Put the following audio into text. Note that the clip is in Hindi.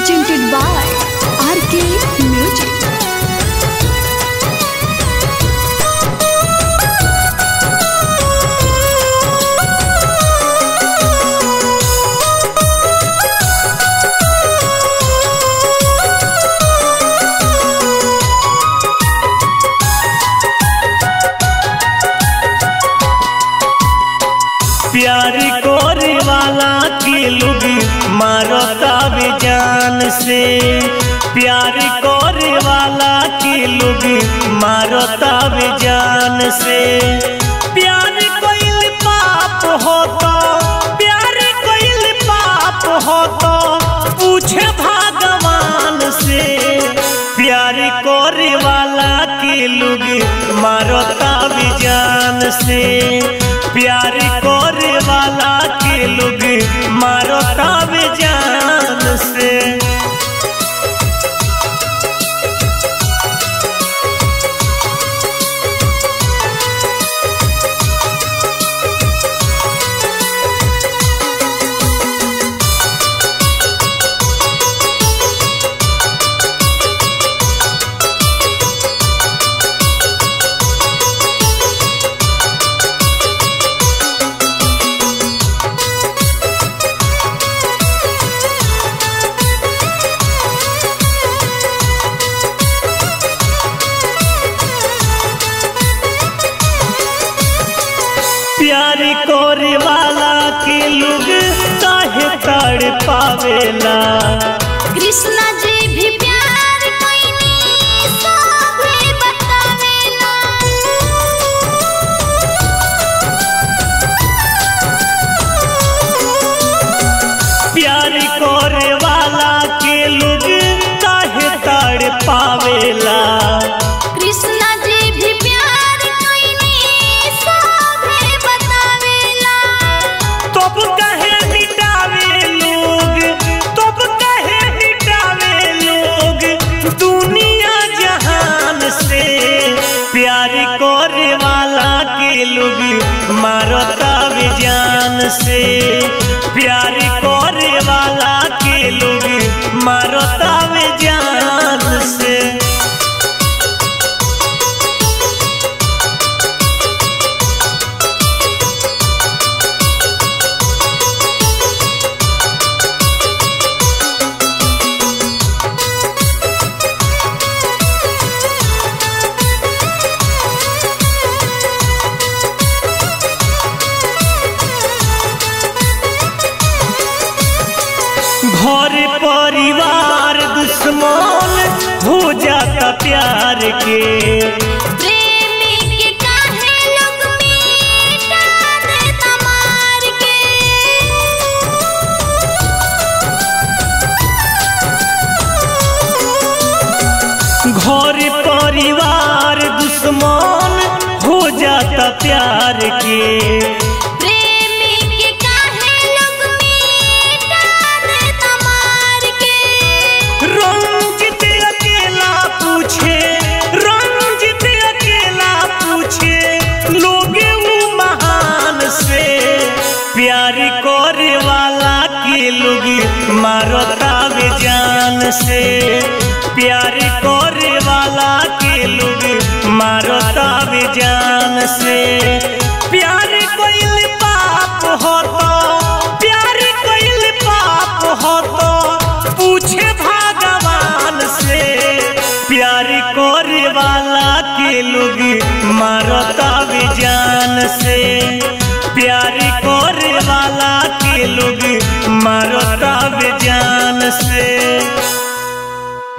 presented by RK Music. प्यारी कोरे वाला के लोग मारता जान से। प्यार कोरे वाला के लोग मारता जान से। प्यार कोइल पाप हो तो प्यार कोइल पाप हो तो पूछे भगवान से। प्यार कोरे वाला के लोग मारता जान से। प्यार करे वाला के लोग मारता प्यार कोरी वाला की लुग काहे तड़ पावेला? प्यार करे वाला के लोग तब जान से। प्यारी करे घर परिवार दुश्मन हो जाता प्यार के। घर परिवार दुश्मन हो जाता प्यार के। प्यार करे वाला के लोग मारता जान से। प्यार करे वाला के लोग मारता जान से। प्यार कोइल पाप हो तो प्यार कोइल पाप हो तो पूछे भगवान से। प्यार करे वाला के लोग मारता जान से।